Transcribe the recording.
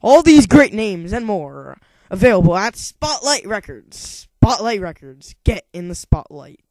All these great names and more available at Spotlight Records. Spotlight Records. Get in the spotlight.